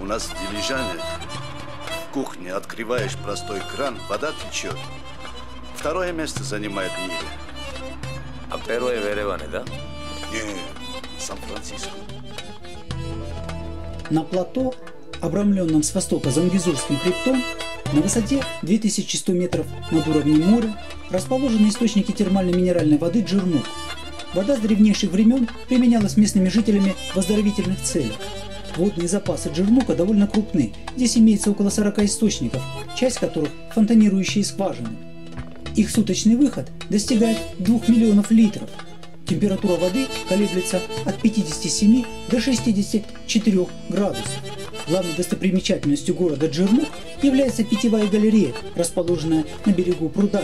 У нас в Дилижане в кухне открываешь простой кран, вода течет. Второе место занимает в мире. А первое в Ереване, да? Не, Сан-Франциско. На плато, обрамленном с востока Зангизурским хребтом, на высоте 2100 метров над уровнем моря, расположены источники термальной минеральной воды Джермук. Вода с древнейших времен применялась местными жителями в оздоровительных целях. Водные запасы Джермука довольно крупны. Здесь имеется около 40 источников, часть которых – фонтанирующие скважины. Их суточный выход достигает 2 миллионов литров. Температура воды колеблется от 57 до 64 градусов. Главной достопримечательностью города Джермук является питьевая галерея, расположенная на берегу пруда.